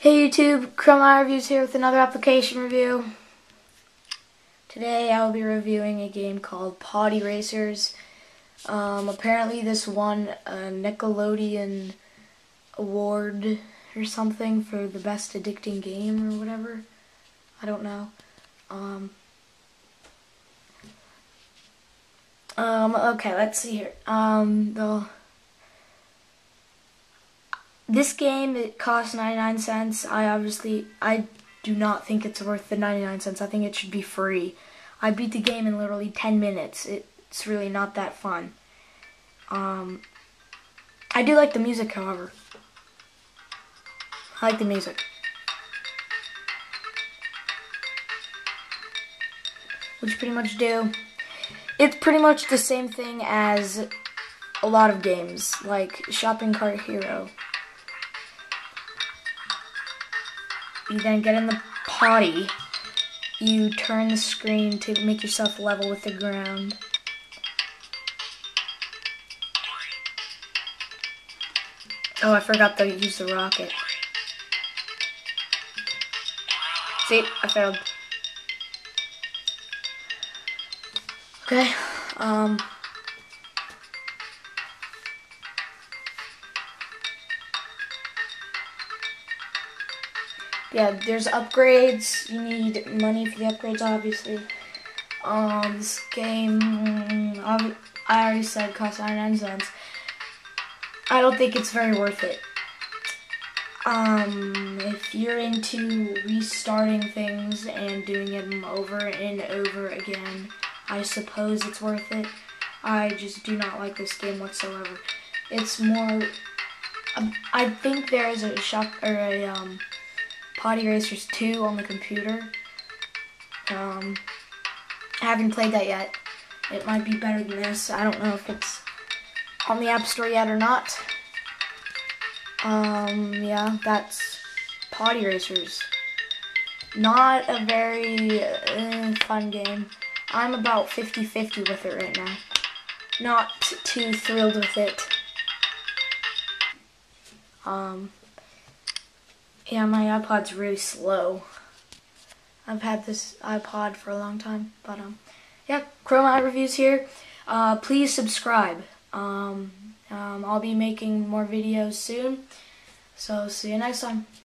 Hey YouTube, Chrome iReviews here with another application review. Today I will be reviewing a game called Potty Racers. Um, apparently this won a Nickelodeon award or something for the best addicting game or whatever. I don't know. Um, um, okay, let's see here. Um, the this game it costs 99 cents. I obviously I do not think it's worth the 99 cents. I think it should be free. I beat the game in literally 10 minutes. It's really not that fun. Um, I do like the music, however. I like the music. Which pretty much do. It's pretty much the same thing as a lot of games, like Shopping Cart Hero. You then get in the potty. You turn the screen to make yourself level with the ground. Oh, I forgot to use the rocket. See, I failed. Okay, um... yeah, there's upgrades. You need money for the upgrades, obviously. Um, this game, I already said costs 99 cents. I don't think it's very worth it. Um, if you're into restarting things and doing them over and over again, I suppose it's worth it. I just do not like this game whatsoever. It's more, um, I think there is a shop or a um, Potty Racers 2 on the computer. Um, I haven't played that yet. It might be better than this. I don't know if it's on the App Store yet or not. Um, yeah, that's Potty Racers. Not a very uh, fun game. I'm about 50-50 with it right now. Not too thrilled with it. Um, yeah, my iPod's really slow. I've had this iPod for a long time, but um, yeah, Chrome iReviews here. Uh, please subscribe. Um, um, I'll be making more videos soon. So see you next time.